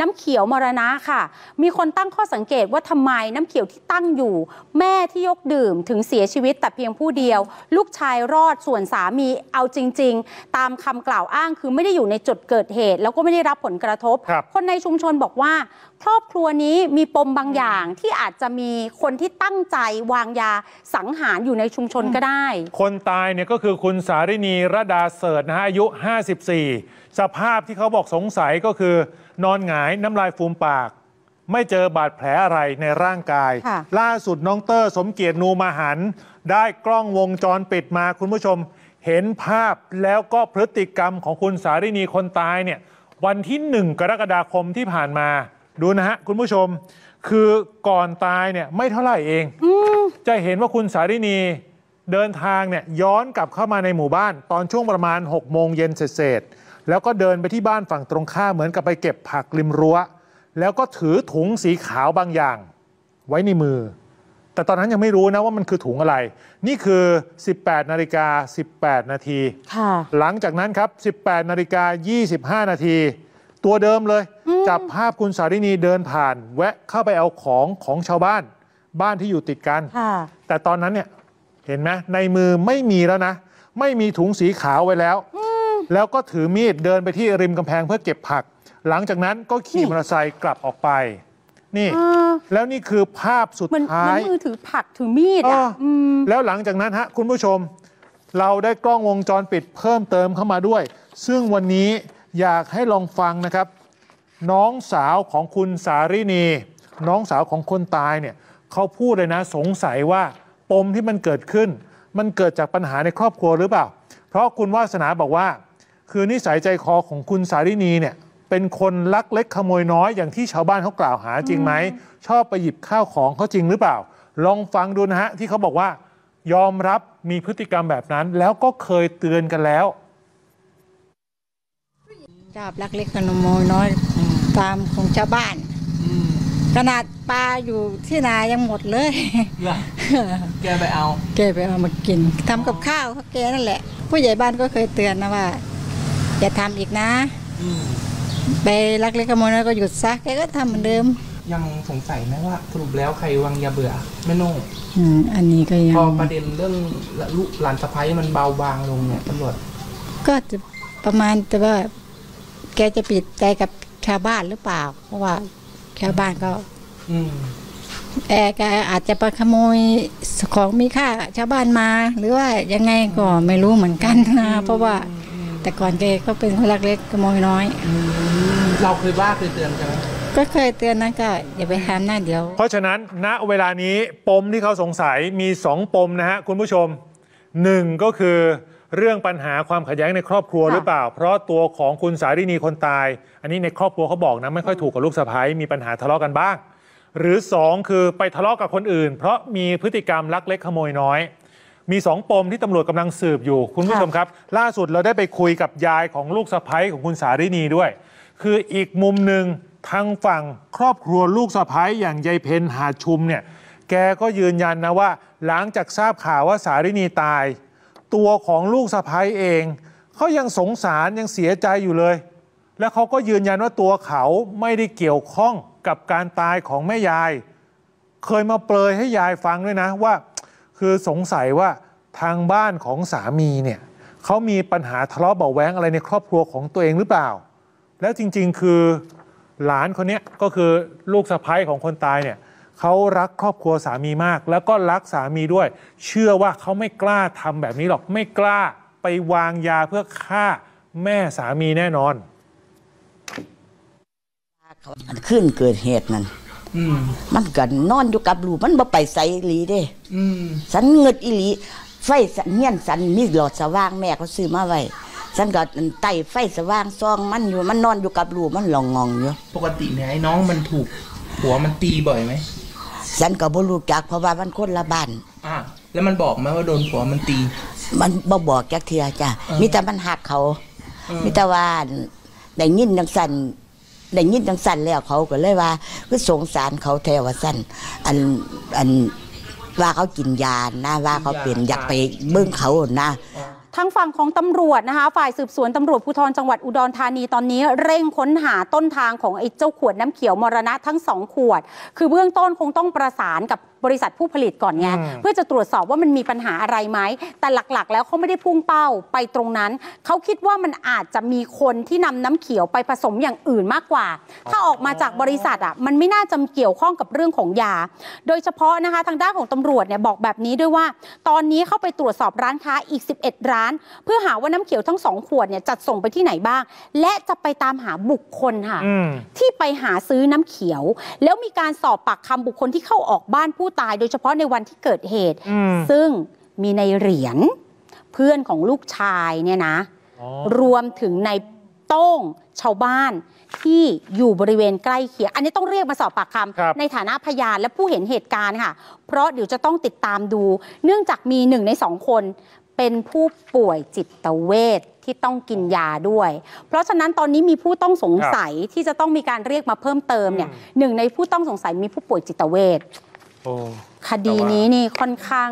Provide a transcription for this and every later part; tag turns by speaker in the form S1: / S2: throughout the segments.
S1: น้ำเขียวมรณะค่ะ มีคนตั้งข้อสังเกตว่าทำไมน้ำเขียวที่ตั้งอยู่ แม่ที่ยกดื่มถึงเสียชีวิตแต่เพียงผู้เดียว ลูกชายรอดส่วนสามีเอาจริง ๆ ตามคำกล่าวอ้างคือไม่ได้อยู่ในจุดเกิดเหตุ แล้วก็ไม่ได้รับผลกระทบ
S2: ครับ
S1: คนในชุมชนบอกว่า ครอบครัวนี้มีปมบางอย่างที่อาจจะมีคนที่ตั้งใจวางยาสังหารอยู่ในชุมชนก็ได้
S2: คนตายเนี่ยก็คือคุณสารินีระดาเสิร์ตนะฮะอายุ 54 สภาพที่เขาบอกสงสัยก็คือ นอนหงายน้ำลายฟูมปาก ไม่เจอบาดแผลอะไรในร่างกาย
S1: ค่ะ
S2: ล่าสุดน้องเตอร์สมเกียรตินูมาหัน ได้กล้องวงจรปิดมาคุณผู้ชม เห็นภาพแล้วก็พฤติกรรมของคุณสารินีคนตายเนี่ยวันที่1กรกฎาคมที่ผ่านมาดูนะฮะคุณผู้ชม คือก่อนตายเนี่ยไม่เท่าไหร่เอง จะเห็นว่าคุณสารินีเดินทางเนี่ยย้อนกลับเข้ามาในหมู่บ้าน ตอนช่วงประมาณ6โมงเย็นเศษๆ แล้วก็เดินไปที่บ้านฝั่งตรงข้ามเหมือนกับไปเก็บผักริมรั้ว แล้วก็ถือถุงสีขาวบางอย่าง ไว้ในมือ แต่ตอนนั้นยังไม่รู้นะว่ามันคือถุงอะไร นี่คือ 18นาฬิกา18 นาที
S1: ค่ะ
S2: หลังจากนั้นครับ 18นาฬิกา25 นาทีตัวเดิมเลย จับภาพคุณสารินีเดินผ่าน แวะเข้าไปเอาของของชาวบ้าน บ้านที่อยู่ติดกัน
S1: ค่ะ
S2: แต่ตอนนั้นเนี่ยเห็นไหมในมือไม่มีแล้วนะ ไม่มีถุงสีขาวไว้แล้ว แล้วก็ถือมีดเดินไปที่ริมกำแพงเพื่อเก็บผัก หลังจากนั้นก็ขี่
S1: นี่
S2: มอเตอร์ไซค์กลับออกไป นี่
S1: เออ
S2: แล้วนี่คือภาพสุด
S1: เหมือน
S2: ท้า
S1: เหมือยนมือถือผักถือมีด
S2: เอ
S1: อะ
S2: ออ
S1: ม
S2: แล้วหลังจากนั้นฮะคุณผู้ชม เราได้กล้องวงจรปิดเพิ่มเติมเข้ามาด้วย ซึ่งวันนี้อยากให้ลองฟังนะครับ น้องสาวของคุณสารินี น้องสาวของคนตายเนี่ยเขาพูดเลยนะสงสัยว่าปมที่มันเกิดขึ้น มันเกิดจากปัญหาในครอบครัวหรือเปล่า เพราะคุณวาสนาบอกว่า คือนิสัยใจคอของคุณสารินีเนี่ยเป็นคนลักเล็กขโมยน้อยอย่างที่ชาวบ้านเขากล่าวหาจริงไหม ชอบไปหยิบข้าวของเขาจริงหรือเปล่า ลองฟังดูนะฮะ ที่เขาบอกว่า ยอมรับมีพฤติกรรมแบบนั้น แล้วก็เคยเตือนกันแล้ว
S3: ชอบลักเล็กขโมยน้อยตามของชาวบ้านขนาดปลาอยู่ที่นายังหมดเลย
S4: ล่ะแกไปเอา
S3: แกไปเอามากินทำกับข้าวเขาแกนั่นแหละ ผู้ใหญ่บ้านก็เคยเตือนนะว่า อย่าทำอีกนะ
S4: อืม
S3: ไปลักเล็กขโมยน้อยก็หยุดซะแกก็ทำเหมือนเดิม
S4: ยังสงสัยไหมว่าสรุปแล้วใครวางยาเบื่อแม่โน่
S3: อืมอันนี้ก็ยัง
S4: พอประเด็นเรื่องลูกหลานสะพ้ายมันเบาบางลงเนี่ยตำรวจ
S3: ก็จะประมาณแต่ว่า แกจะปิดใจกับชาวบ้านหรือเปล่า เพราะว่าชาวบ้านก็
S4: อืม
S3: แอร์แกอาจจะไปขโมยของมีค่าชาวบ้านมา หรือว่ายังไงก็ไม่รู้เหมือนกันนะเพราะว่า แต่ก่อนแกก็เป็นคนรักเล็กขโมยน้อย
S4: เราเคยว่าเคยเตือนกันไหม
S3: ก็เคยเตือนนะก็อย่าไปทำหน้าเดียว
S2: เพราะฉะนั้นณเวลานี้ปมที่เขาสงสัยมี 2 ปมนะฮะคุณผู้ชมหนึ่งก็คือเรื่องปัญหาความขัดแย้งในครอบครัว
S1: ค่ะ
S2: หรือเปล่า เพราะตัวของคุณสารินีคนตาย อันนี้ในครอบครัวเขาบอกนะไม่ค่อยถูกกับลูกสะใภ้มีปัญหาทะเลาะกันบ้าง หรือ 2 คือไปทะเลาะกับคนอื่น เพราะมีพฤติกรรมลักเล็กขโมยน้อย มี 2 ปมที่ตำรวจกำลังสืบอยู่คุณผู้ชมครับ ล่าสุดเราได้ไปคุยกับยายของลูกสะใภ้ของคุณสารินีด้วย คืออีกมุมหนึ่งทางฝั่งครอบครัวลูกสะใภ้อย่างยายเพนหาดชุมเนี่ยแกก็ยืนยันนะว่า หลังจากทราบข่าวว่าสารินีตาย ตัวของลูกสะใภ้เองเขายังสงสารยังเสียใจอยู่เลย และเขาก็ยืนยันว่าตัวเขาไม่ได้เกี่ยวข้องกับการตายของแม่ยาย เคยมาเปรยให้ยายฟังด้วยนะว่า คือสงสัยว่าทางบ้านของสามีเนี่ยเขามีปัญหาทะเลาะเบาแว้งอะไรในครอบครัวของตัวเองหรือเปล่า แล้วจริงๆคือหลานคนนี้ก็คือลูกสะใภ้ของคนตายเนี่ยเขารักครอบครัวสามีมาก แล้วก็รักสามีด้วย เชื่อว่าเขาไม่กล้าทำแบบนี้หรอกไม่กล้าไปวางยาเพื่อฆ่าแม่สามีแน่นอน
S5: ขึ้นเกิดเหตุนั่น
S4: ม
S5: มันก็นอนอยู่กับลูกมันบ่ไปใส่อีหลีเด้
S4: อืม
S5: สันเงิดอีหลีไฟสันเฮียนสันมีหลอดสว่างแม่เขาซื้อมาไว้สันก็ไต่ไฟสว่างซองมันอยู่มันนอนอยู่กับลูกมันหลองงองอยู่
S4: ปกติเนี่ยไอ้น้องมันถูกผัวมันตีบ่อยไหม
S5: สันก็บ่รู้จักเพราะว่ามันคนละบ้าน
S4: อ่าแล้วมันบอกไหมว่าโดนผัวมันตี
S5: มันบ่บอกจักเทื่อจ้ะ
S4: เออ
S5: มีแต่มันหักเขา
S4: เออ
S5: มีแต่ว่าได้ยินจังสั่น ได้ยินจังสั่นแล้วเขาก็เลยว่าคือสงสารเขาแท้ว่าสั่นอันอันว่าเขากินยานะว่าเขาเป็นอยากไปเบิ่งเขานะ
S1: ททางฝั่งของตำรวจนะคะ ฝ่ายสืบสวนตำรวจภูธรจังหวัดอุดรธานีตอนนี้เร่งค้นหาต้นทางของไอ้เจ้าขวดน้ำเขียวมรณะทั้งสองขวด คือเบื้องต้นคงต้องประสานกับบริษัทผู้ผลิตก่อนไง
S2: อืม
S1: เพื่อจะตรวจสอบว่ามันมีปัญหาอะไรไหมแต่หลักๆ แล้วเขาไม่ได้พุ่งเป้าไปตรงนั้น เขาคิดว่ามันอาจจะมีคนที่นำน้ำเขียวไปผสมอย่างอื่นมากกว่า ถ้าออกมาจากบริษัทอะมันไม่น่าจะเกี่ยวข้องกับเรื่องของยา โดยเฉพาะนะคะทางด้านของตำรวจเนี่ยบอกแบบนี้ด้วยว่า ตอนนี้เข้าไปตรวจสอบร้านค้าอีก 11 ร้าน เพื่อหาว่าน้ำเขียวทั้งสองขวดเนี่ยจัดส่งไปที่ไหนบ้าง และจะไปตามหาบุคคลค่ะ
S2: อืม
S1: ที่ไปหาซื้อน้ำเขียว แล้วมีการสอบปากคำบุคคลที่เข้าออกบ้านผู้ตายโดยเฉพาะในวันที่เกิดเหตุ
S2: อืม
S1: ซึ่งมีในเหรียญเพื่อนของลูกชายเนี่ยนะ
S2: อ๋อ
S1: รวมถึงในโต้งชาวบ้านที่อยู่บริเวณใกล้เคียง อันนี้ต้องเรียกมาสอบปากค
S2: ครับำ
S1: ในฐานะพยานและผู้เห็นเหตุการณ์ค่ะ เพราะเดี๋ยวจะต้องติดตามดู เนื่องจากมีหนึ่งในสองคนเป็นผู้ป่วยจิตเวชที่ต้องกินยาด้วย เพราะฉะนั้นตอนนี้มีผู้ต้องสงสัยที่จะต้องมีการเรียกมาเพิ่มเติมเนี่ย
S2: อืม
S1: หนึ่งในผู้ต้องสงสัยมีผู้ป่วยจิตเวช
S2: โอ้
S1: คดีนี้นี่ค่อนข้าง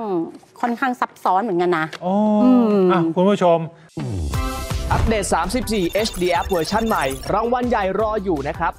S1: ค่อนข้างซับซ้อนเหมือนกันนะ
S2: โอ้
S1: อืม
S2: อะคุณผู้ชม
S6: อัปเดต 34 HDF เวอร์ชันใหม่ รางวัลใหญ่รออยู่นะครับ